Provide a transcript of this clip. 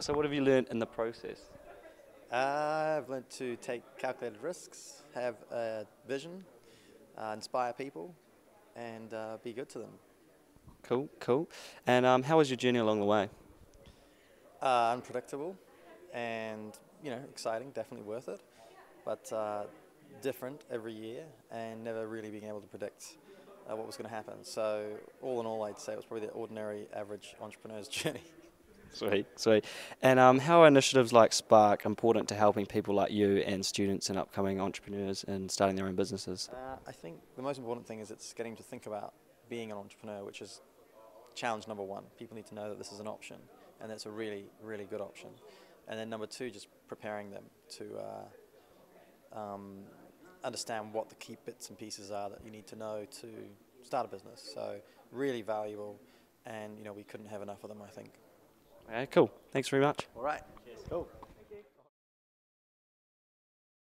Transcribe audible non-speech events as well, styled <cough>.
So what have you learned in the process? Uh, I've learned to take calculated risks, have a vision, uh, inspire people, and uh, be good to them. Cool, cool. And um, how was your journey along the way? Uh, unpredictable and you know exciting, definitely worth it, but uh, different every year and never really being able to predict uh, what was going to happen. So all in all, I'd say it was probably the ordinary, average entrepreneur's <laughs> journey. Sweet, sweet. And um, how are initiatives like Spark important to helping people like you and students and upcoming entrepreneurs in starting their own businesses? Uh, I think the most important thing is it's getting to think about being an entrepreneur, which is challenge number one. People need to know that this is an option, and it's a really, really good option. And then number two, just preparing them to uh, um, understand what the key bits and pieces are that you need to know to start a business. So really valuable, and you know we couldn't have enough of them. I think. Okay, cool. Thanks very much. All right. Cool.